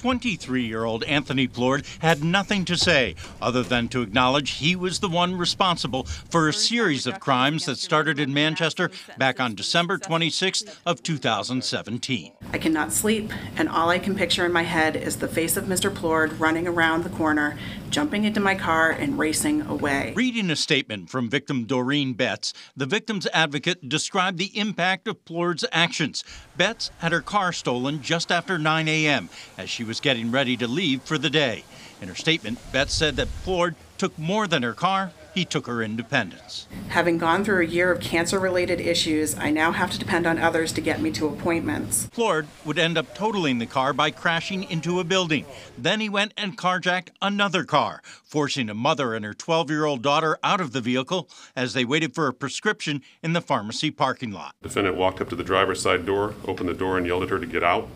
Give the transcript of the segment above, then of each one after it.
23 year old Anthony Plourde had nothing to say other than to acknowledge he was the one responsible for a series of crimes that started in Manchester back on December 26th of 2017. I cannot sleep, and all I can picture in my head is the face of Mr. Plourde running around the corner, jumping into my car, and racing away. Reading a statement from victim Doreen Betts, the victim's advocate described the impact of Plourde's actions. Betts had her car stolen just after 9 a.m. as she was getting ready to leave for the day. In her statement, Betts said that Plourde took more than her car, he took her independence. Having gone through a year of cancer related issues, I now have to depend on others to get me to appointments. Plourde would end up totaling the car by crashing into a building. Then he went and carjacked another car, forcing a mother and her 12 year old daughter out of the vehicle as they waited for a prescription in the pharmacy parking lot. The Defendant walked up to the driver's side door, opened the door, and yelled at her to get out.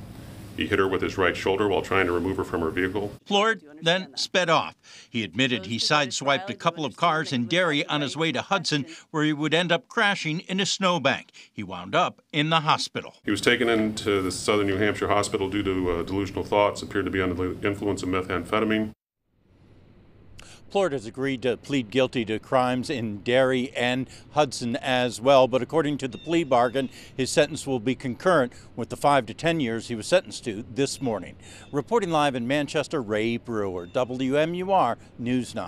He hit her with his right shoulder while trying to remove her from her vehicle. Plourde then sped off. He admitted he sideswiped a couple of cars in Derry on his way to Hudson, where he would end up crashing in a snowbank. He wound up in the hospital. He was taken into the Southern New Hampshire hospital due to uh, delusional thoughts, appeared to be under the influence of methamphetamine. Plourde has agreed to plead guilty to crimes in Derry and Hudson as well, but according to the plea bargain, his sentence will be concurrent with the five to ten years he was sentenced to this morning. Reporting live in Manchester, Ray Brewer, WMUR News 9.